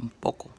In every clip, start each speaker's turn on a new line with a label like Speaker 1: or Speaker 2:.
Speaker 1: un poco.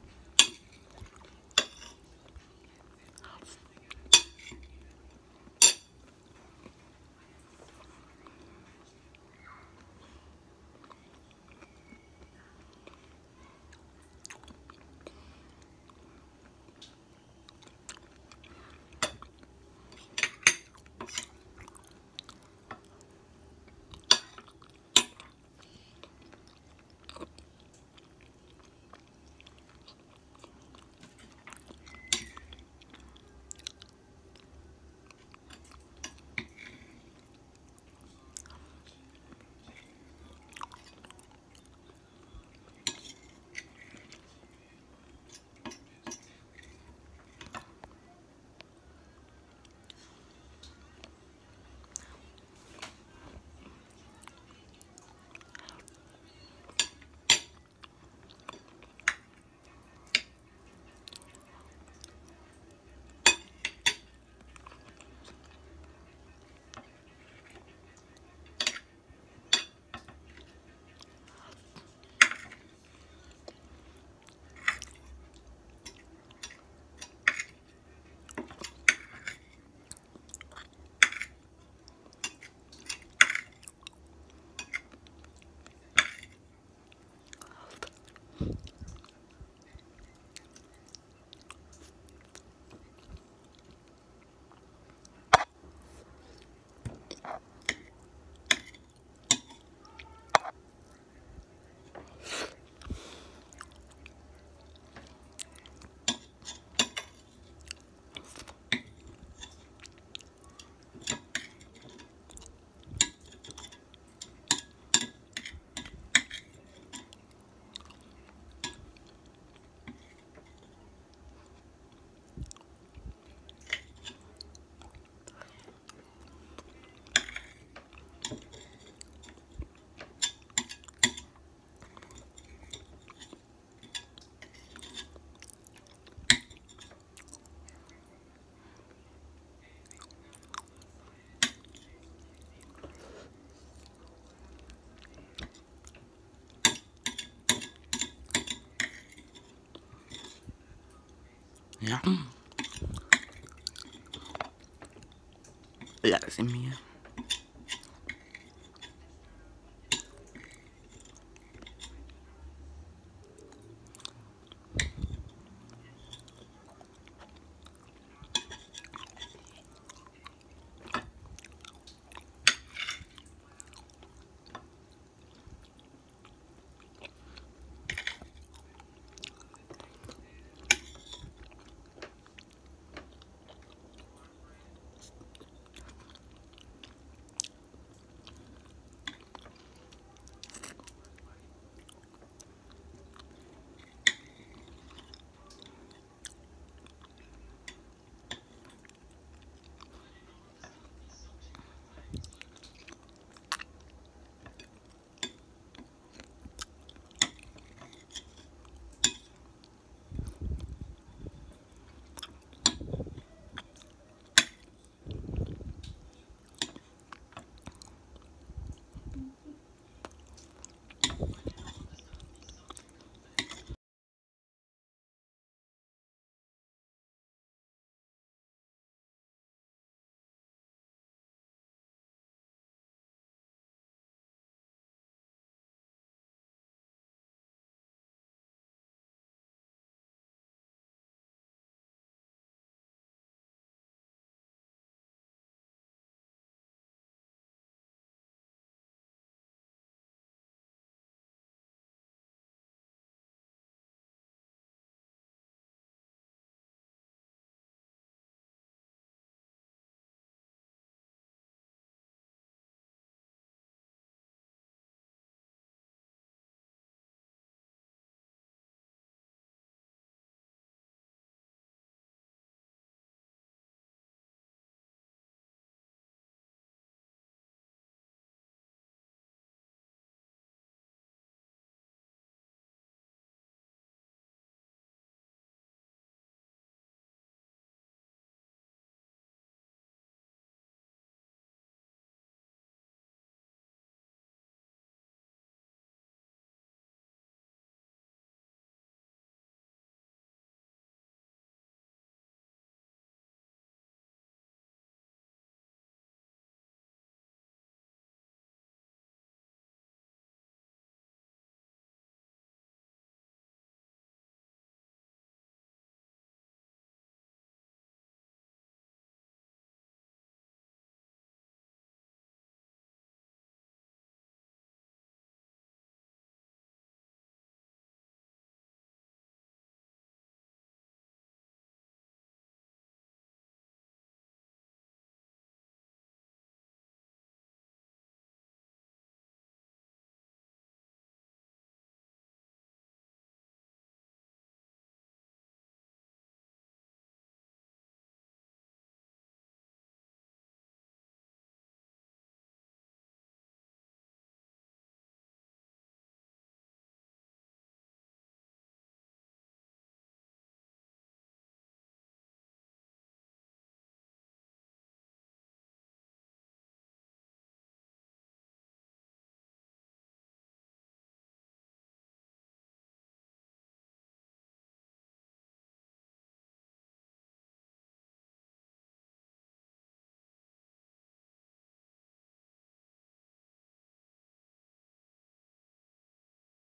Speaker 1: Ja. Das ist mir.